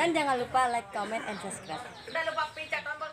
Dan jangan lupa like, comment, and subscribe. Udah lupa pencet tombol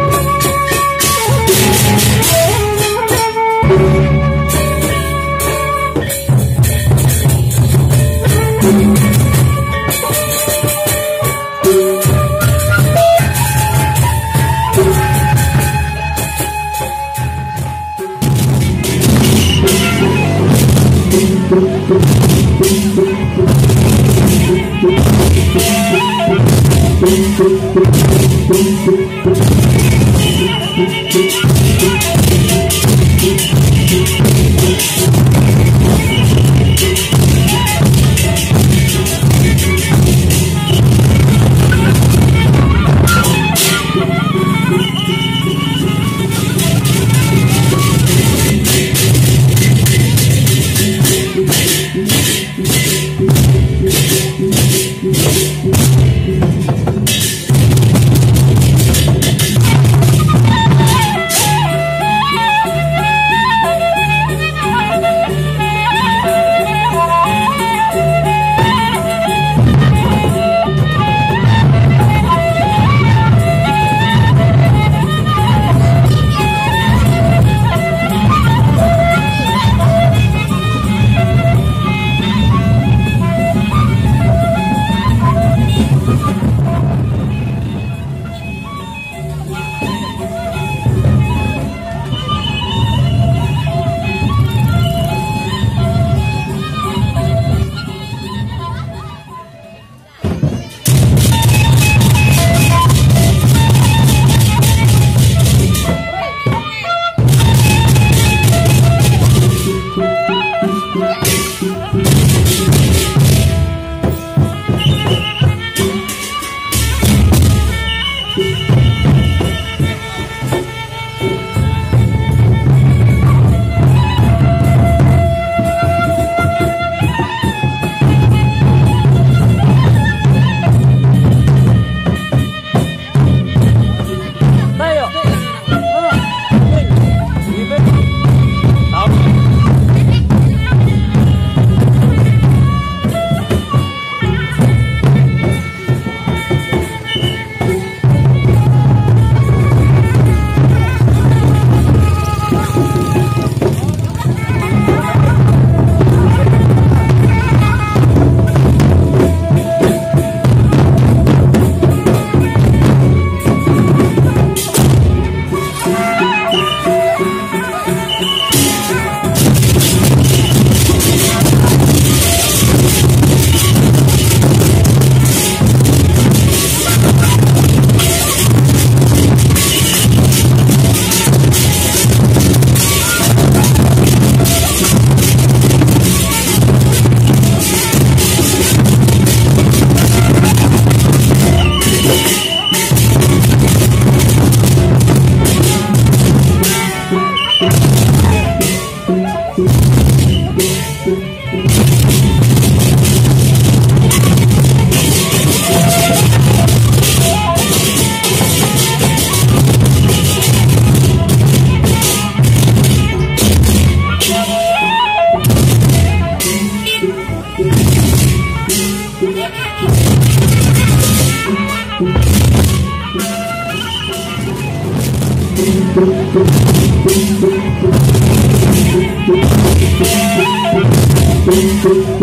Thank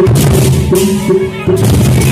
you.